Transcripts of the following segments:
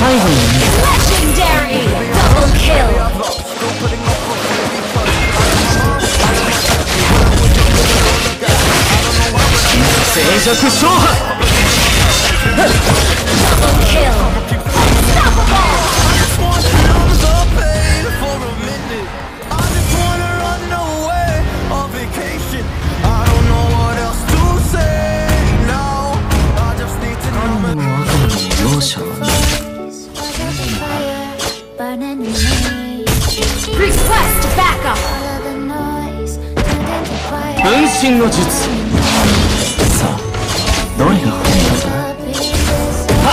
Siren. Legendary! Double kill! Double kill! 身の術さあどれが本物だ？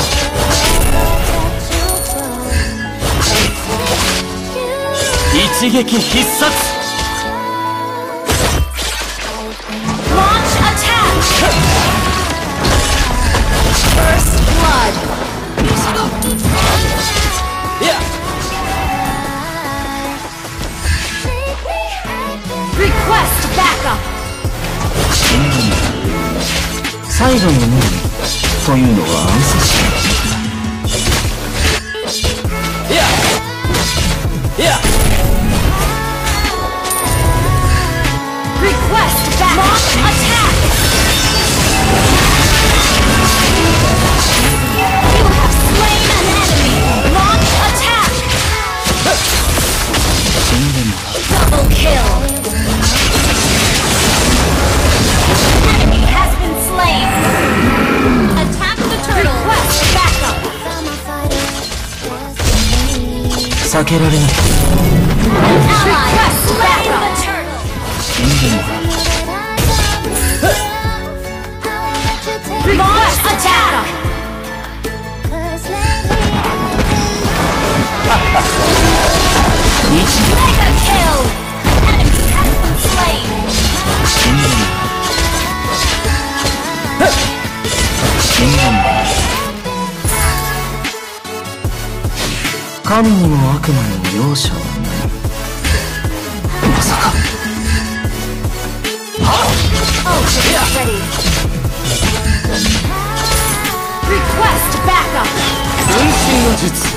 一撃必殺避けられない。う 神にも悪魔にも容赦。はないまさか。はっ分身の術。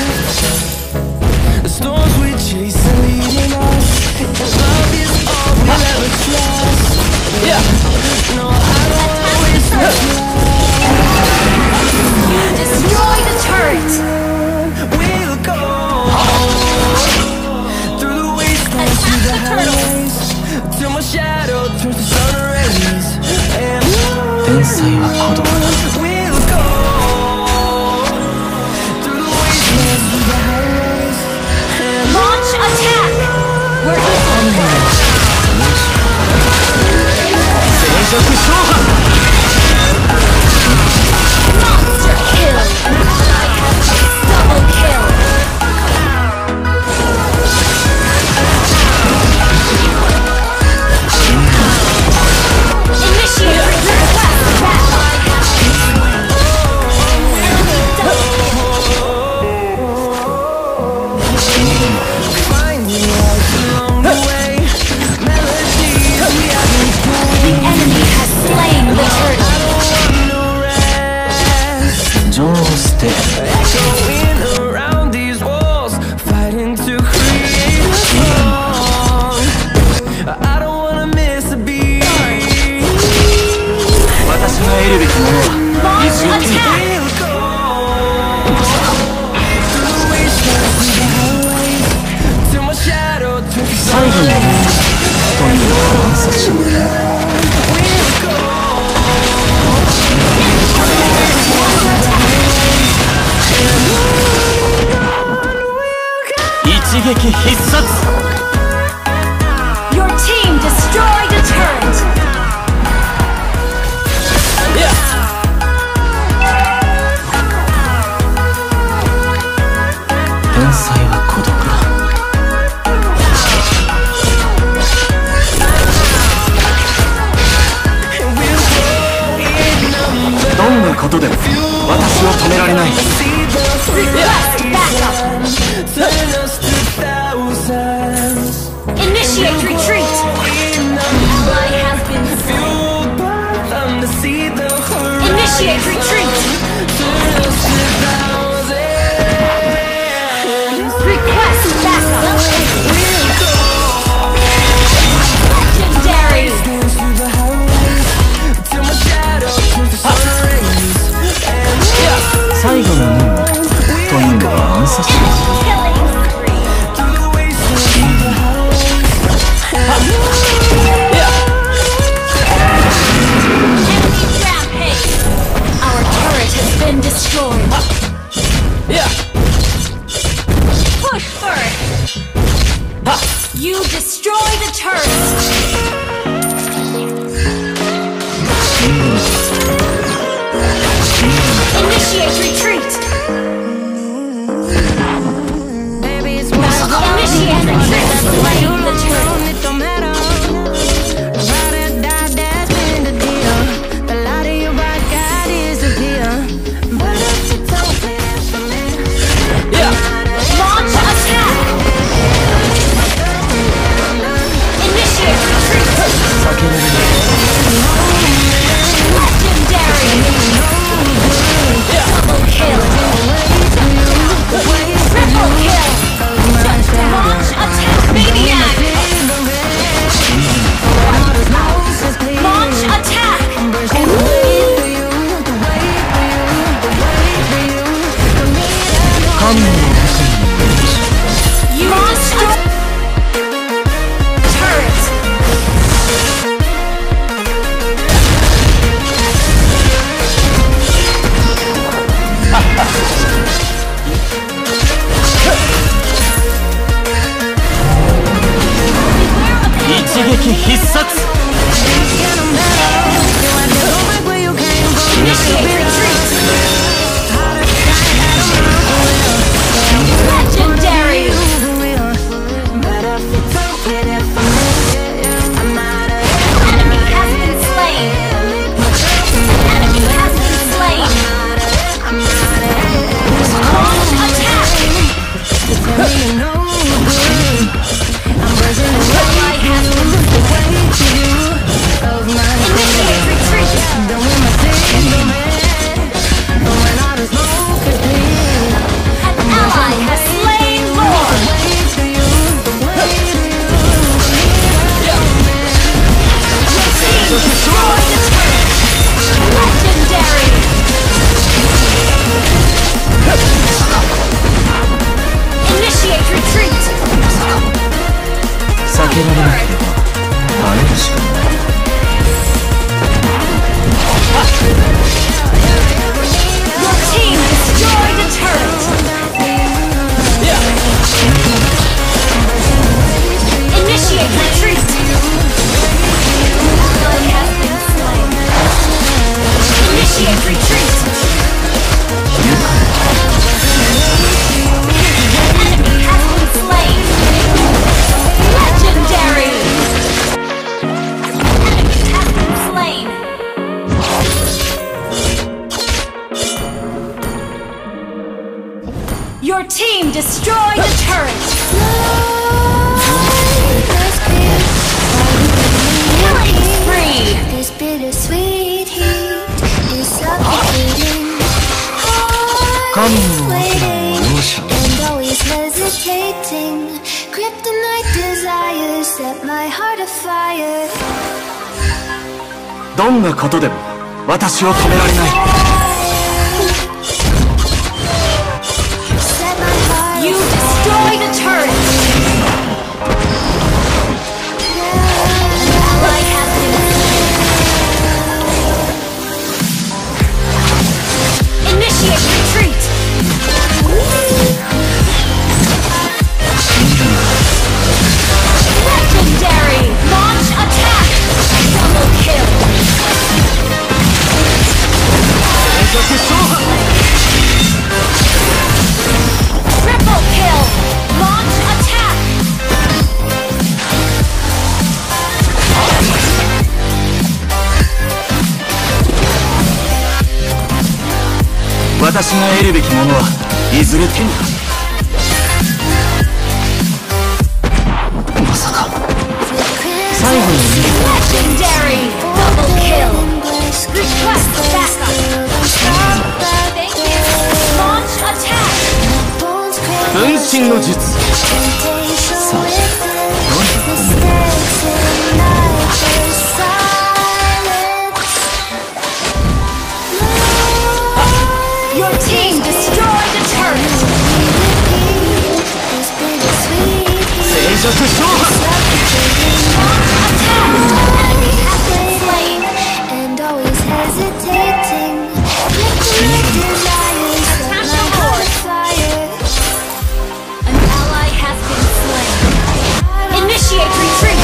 Let's! Initiate retreat! Request backup! Legendary! Up! 最後の任務というのは暗殺です and destroy the turret! Killing spree! This bittersweet heat is suffocating. Always waiting and always hesitating. Kryptonite desires set my heart afire. どんなことでも私を止められない。You 私が得るべきものはいずれ手に。入まさか。最後の逃げレ分身の術 Initiate retreat!